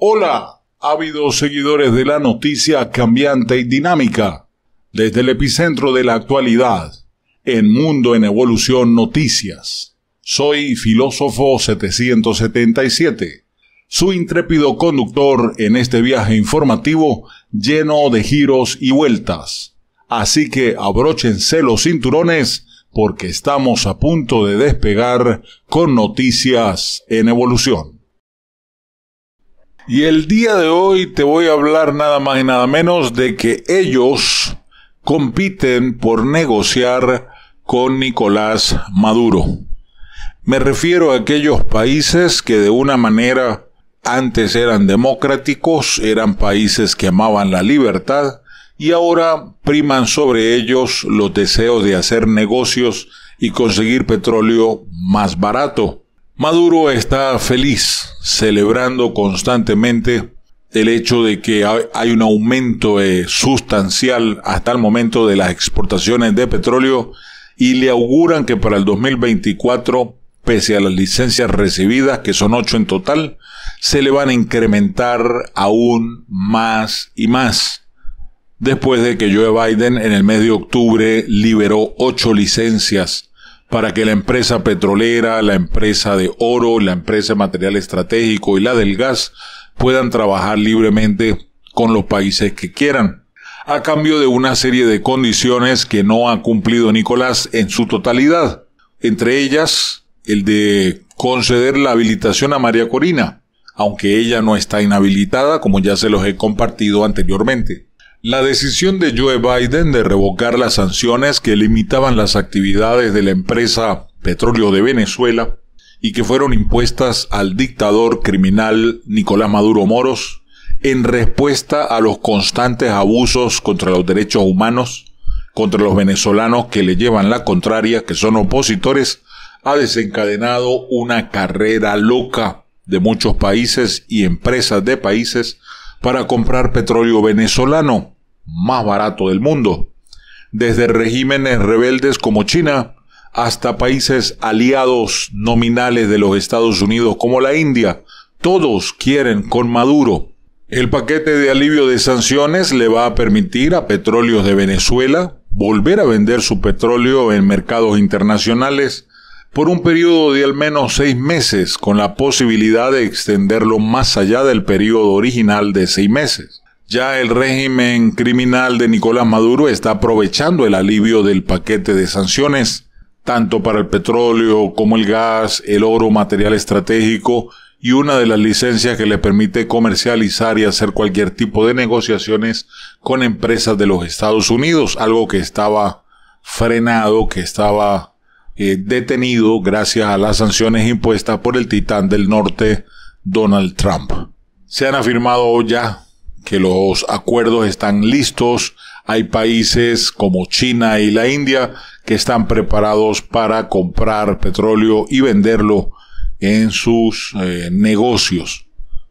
Hola, ávidos seguidores de la noticia cambiante y dinámica, desde el epicentro de la actualidad, en Mundo en Evolución Noticias. Soy Filósofo 777, su intrépido conductor en este viaje informativo lleno de giros y vueltas. Así que abróchense los cinturones porque estamos a punto de despegar con noticias en evolución. Y el día de hoy te voy a hablar nada más y nada menos de que ellos compiten por negociar con Nicolás Maduro. Me refiero a aquellos países que de una manera antes eran democráticos, eran países que amaban la libertad y ahora priman sobre ellos los deseos de hacer negocios y conseguir petróleo más barato. Maduro está feliz, celebrando constantemente el hecho de que hay un aumento eh, sustancial hasta el momento de las exportaciones de petróleo y le auguran que para el 2024, pese a las licencias recibidas, que son ocho en total, se le van a incrementar aún más y más. Después de que Joe Biden en el mes de octubre liberó ocho licencias para que la empresa petrolera, la empresa de oro, la empresa de material estratégico y la del gas puedan trabajar libremente con los países que quieran, a cambio de una serie de condiciones que no ha cumplido Nicolás en su totalidad, entre ellas el de conceder la habilitación a María Corina, aunque ella no está inhabilitada, como ya se los he compartido anteriormente. La decisión de Joe Biden de revocar las sanciones que limitaban las actividades de la empresa Petróleo de Venezuela y que fueron impuestas al dictador criminal Nicolás Maduro Moros en respuesta a los constantes abusos contra los derechos humanos, contra los venezolanos que le llevan la contraria, que son opositores, ha desencadenado una carrera loca de muchos países y empresas de países para comprar petróleo venezolano, más barato del mundo, desde regímenes rebeldes como China hasta países aliados nominales de los Estados Unidos como la India. Todos quieren con Maduro. El paquete de alivio de sanciones le va a permitir a Petróleos de Venezuela volver a vender su petróleo en mercados internacionales por un periodo de al menos seis meses, con la posibilidad de extenderlo más allá del periodo original de seis meses. Ya el régimen criminal de Nicolás Maduro está aprovechando el alivio del paquete de sanciones, tanto para el petróleo como el gas, el oro, material estratégico y una de las licencias que le permite comercializar y hacer cualquier tipo de negociaciones con empresas de los Estados Unidos, algo que estaba frenado, que estaba eh, detenido gracias a las sanciones impuestas por el titán del norte, Donald Trump. Se han afirmado ya que los acuerdos están listos. Hay países como China y la India que están preparados para comprar petróleo y venderlo en sus eh, negocios.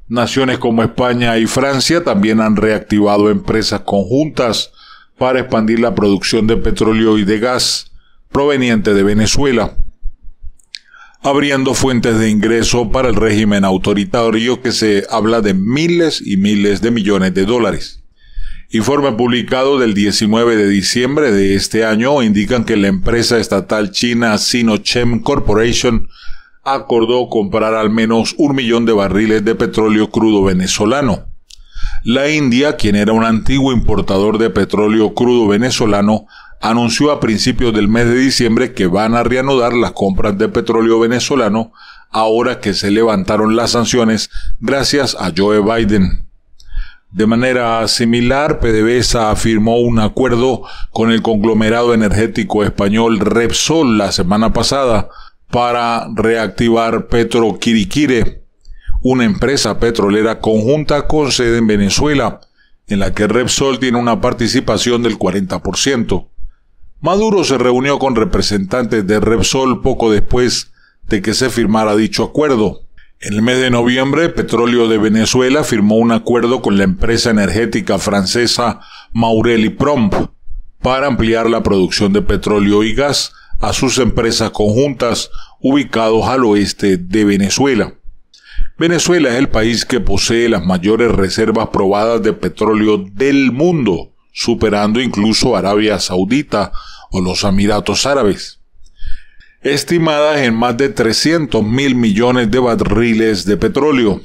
Naciones como España y Francia también han reactivado empresas conjuntas para expandir la producción de petróleo y de gas proveniente de Venezuela, abriendo fuentes de ingreso para el régimen autoritario que se habla de miles y miles de millones de dólares. Informe publicado del 19 de diciembre de este año indican que la empresa estatal china Sinochem Corporation acordó comprar al menos un millón de barriles de petróleo crudo venezolano. La India, quien era un antiguo importador de petróleo crudo venezolano, anunció a principios del mes de diciembre que van a reanudar las compras de petróleo venezolano ahora que se levantaron las sanciones gracias a Joe Biden. De manera similar, PDVSA firmó un acuerdo con el conglomerado energético español Repsol la semana pasada para reactivar Petro Quiriquire, una empresa petrolera conjunta con sede en Venezuela, en la que Repsol tiene una participación del 40%. Maduro se reunió con representantes de Repsol poco después de que se firmara dicho acuerdo. En el mes de noviembre, Petróleo de Venezuela firmó un acuerdo con la empresa energética francesa Maurel Promp para ampliar la producción de petróleo y gas a sus empresas conjuntas ubicados al oeste de Venezuela. Venezuela es el país que posee las mayores reservas probadas de petróleo del mundo, superando incluso Arabia Saudita o los Emiratos Árabes, estimadas en más de 300 mil millones de barriles de petróleo.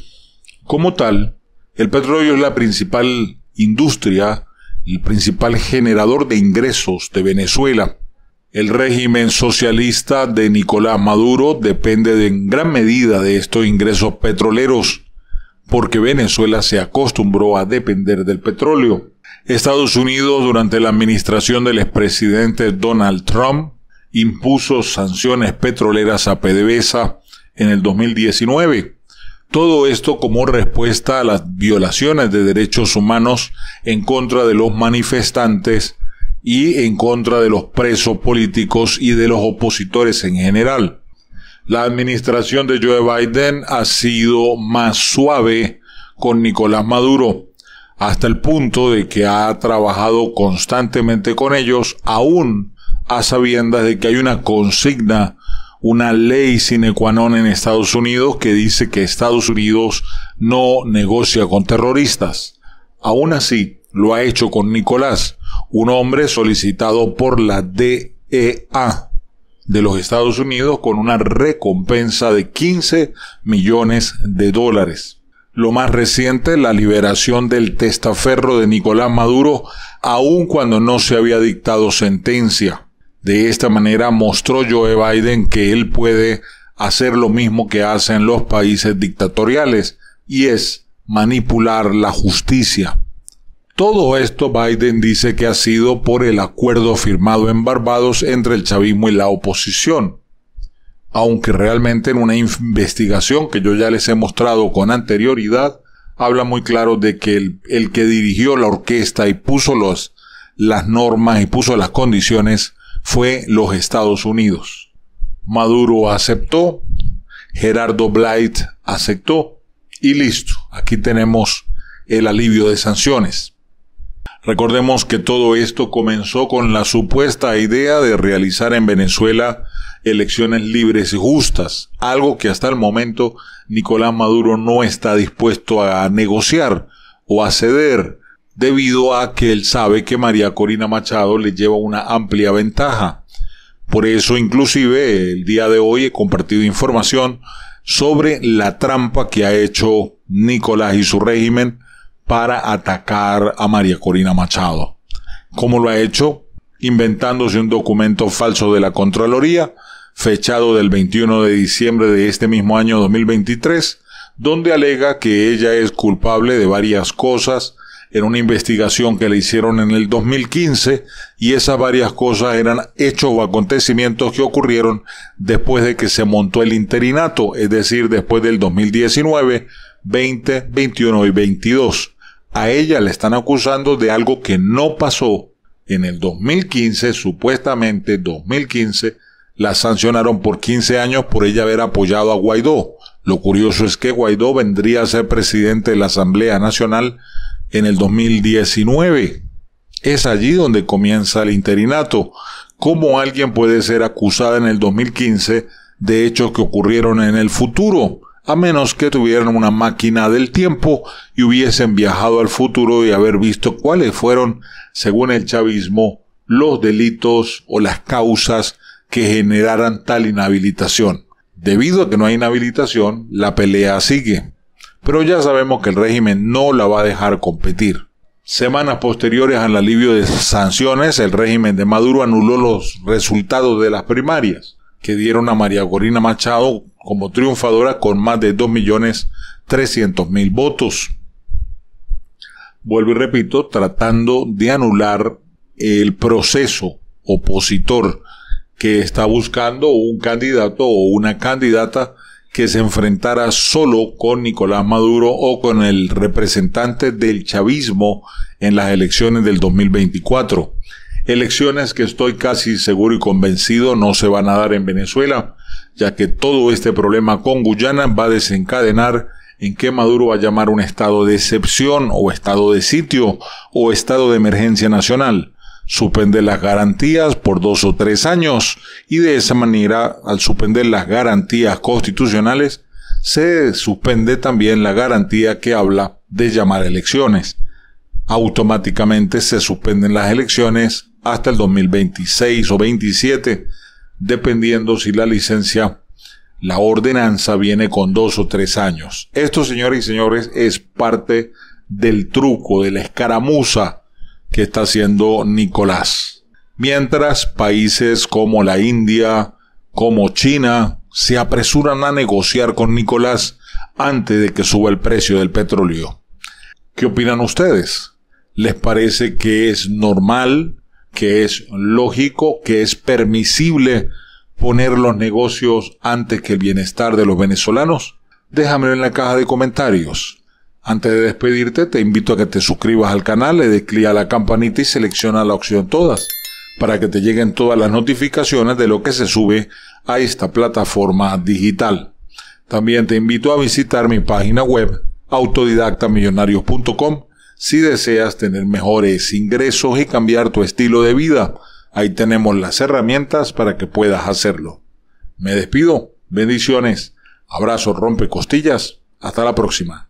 Como tal, el petróleo es la principal industria, el principal generador de ingresos de Venezuela. El régimen socialista de Nicolás Maduro depende en gran medida de estos ingresos petroleros, porque Venezuela se acostumbró a depender del petróleo. Estados Unidos, durante la administración del expresidente Donald Trump, impuso sanciones petroleras a PDVSA en el 2019. Todo esto como respuesta a las violaciones de derechos humanos en contra de los manifestantes y en contra de los presos políticos y de los opositores en general. La administración de Joe Biden ha sido más suave con Nicolás Maduro, hasta el punto de que ha trabajado constantemente con ellos, aún a sabiendas de que hay una consigna, una ley sine qua non en Estados Unidos que dice que Estados Unidos no negocia con terroristas. Aún así, lo ha hecho con Nicolás, un hombre solicitado por la DEA de los Estados Unidos con una recompensa de 15 millones de dólares. Lo más reciente, la liberación del testaferro de Nicolás Maduro, aun cuando no se había dictado sentencia. De esta manera mostró Joe Biden que él puede hacer lo mismo que hacen los países dictatoriales, y es manipular la justicia. Todo esto Biden dice que ha sido por el acuerdo firmado en Barbados entre el chavismo y la oposición. Aunque realmente en una investigación que yo ya les he mostrado con anterioridad, habla muy claro de que el, que dirigió la orquesta y puso las normas y puso las condiciones fue los Estados Unidos. Maduro aceptó, Gerardo Blight aceptó y listo, aquí tenemos el alivio de sanciones. Recordemos que todo esto comenzó con la supuesta idea de realizar en Venezuela elecciones libres y justas, algo que hasta el momento Nicolás Maduro no está dispuesto a negociar o a ceder, debido a que él sabe que María Corina Machado le lleva una amplia ventaja. Por eso inclusive el día de hoy he compartido información sobre la trampa que ha hecho Nicolás y su régimen para atacar a María Corina Machado. ¿Cómo lo ha hecho? Inventándose un documento falso de la Contraloría, fechado del 21 de diciembre de este mismo año 2023, donde alega que ella es culpable de varias cosas en una investigación que le hicieron en el 2015 y esas varias cosas eran hechos o acontecimientos que ocurrieron después de que se montó el interinato, es decir, después del 2019, 20, 21 y 22 a ella le están acusando de algo que no pasó. En el 2015, supuestamente 2015, la sancionaron por 15 años por ella haber apoyado a Guaidó. Lo curioso es que Guaidó vendría a ser presidente de la Asamblea Nacional en el 2019. Es allí donde comienza el interinato. ¿Cómo alguien puede ser acusada en el 2015 de hechos que ocurrieron en el futuro? a menos que tuvieran una máquina del tiempo y hubiesen viajado al futuro y haber visto cuáles fueron, según el chavismo, los delitos o las causas que generaran tal inhabilitación. Debido a que no hay inhabilitación, la pelea sigue. Pero ya sabemos que el régimen no la va a dejar competir. Semanas posteriores al alivio de sanciones, el régimen de Maduro anuló los resultados de las primarias que dieron a María Corina Machado como triunfadora con más de 2.300.000 votos. Vuelvo y repito, tratando de anular el proceso opositor que está buscando un candidato o una candidata que se enfrentara solo con Nicolás Maduro o con el representante del chavismo en las elecciones del 2024. Elecciones que estoy casi seguro y convencido no se van a dar en Venezuela, ya que todo este problema con Guyana va a desencadenar en que Maduro va a llamar un estado de excepción o estado de sitio o estado de emergencia nacional, suspender las garantías por dos o tres años y de esa manera, al suspender las garantías constitucionales, se suspende también la garantía que habla de llamar elecciones. Automáticamente se suspenden las elecciones hasta el 2026 o 27, dependiendo si la licencia, la ordenanza viene con dos o tres años. Esto, señores y señores, es parte del truco, de la escaramuza que está haciendo Nicolás. Mientras países como la India, como China, se apresuran a negociar con Nicolás antes de que suba el precio del petróleo. ¿Qué opinan ustedes? ¿Les parece que es normal, que es lógico, que es permisible poner los negocios antes que el bienestar de los venezolanos? Déjamelo en la caja de comentarios. Antes de despedirte, te invito a que te suscribas al canal, le des clic a la campanita y selecciona la opción todas, para que te lleguen todas las notificaciones de lo que se sube a esta plataforma digital. También te invito a visitar mi página web autodidactamillonarios.com si deseas tener mejores ingresos y cambiar tu estilo de vida. Ahí tenemos las herramientas para que puedas hacerlo. Me despido. Bendiciones. Abrazo rompe costillas. Hasta la próxima.